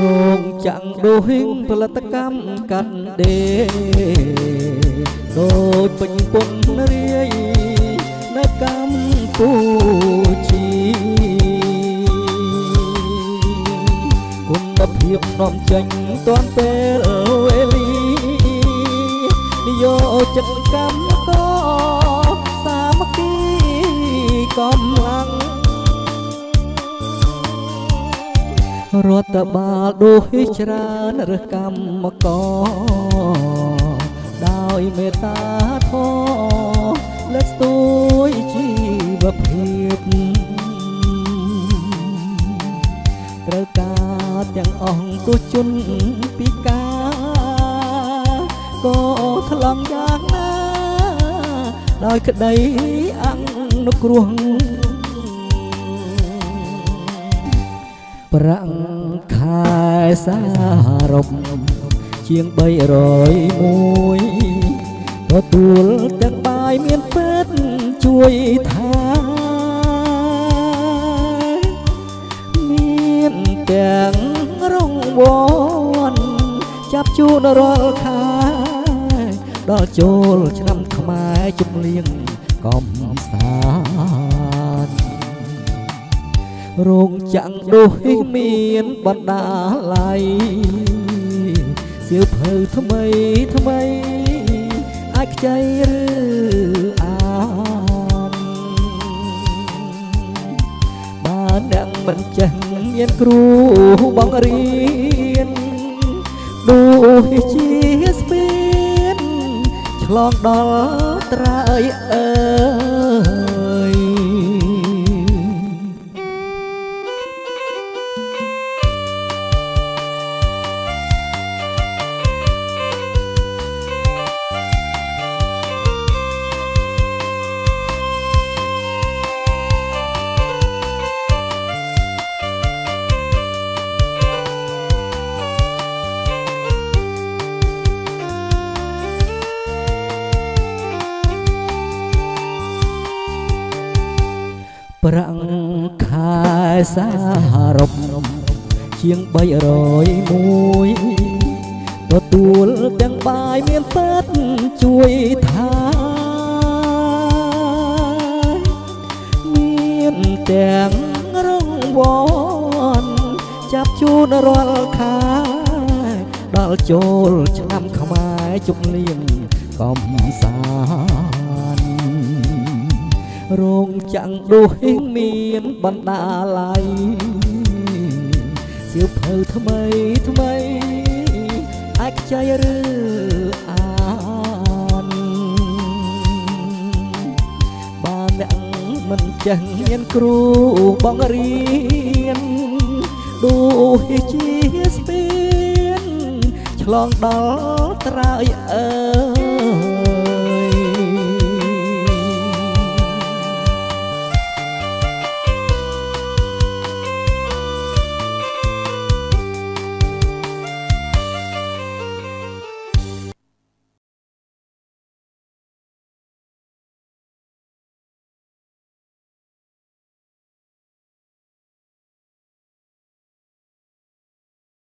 រោងចក្រដូចផលិតកម្មកាត់ដេរដូចពេញពុនរាយនៅកម្ពុជាគុណភាពនាំចេញតាន់ពេលវេលានិយោជិតកម្មក រដ្ឋបាលដូចច្រើនរើសកម្មករ ដោយមេត្តាធម៌លើកស្ទួយជីវភាពត្រូវការទាំងអង្គទជនពិការក៏ថ្លង់យ៉ាងណា ដោយក្តីអនុគ្រោះ ប្រាំងខែសារប់ជាង301ទទួលទាំងបាយមានពេទ្យជួយថាមានទាំងរង្វាន់ចាប់ជូនរាល់ខែដល់ចូលឆ្នាំខ្មែរជំនៀងកំសាន្ត រោងចក្រដូចមានបណ្ដាល័យសៀវភៅថ្មីថ្មី អាចខ្ចីឬអានបានអ្នកមិនចេះមានគ្រូបង្រៀនដូចជាស្ពានឆ្លងដល់ត្រើយអើ ប្រាំងខែសារប់ជាង301ទទួលទាំងបាយមានពេទ្យជួយថាមានទាំងរង្វាន់ចាប់ជូនរាល់ខែដល់ចូលឆ្នាំខ្មែរជប់លៀងកំសាន្ត រោងចក្រដូចមានបណ្ដាល័យសៀវភៅថ្មីថ្មីអាចខ្ចីឬអានបានអ្នកមិនចេះមានគ្រូបង្រៀនដូចជាស្ពានឆ្លងដល់ត្រើយអើយ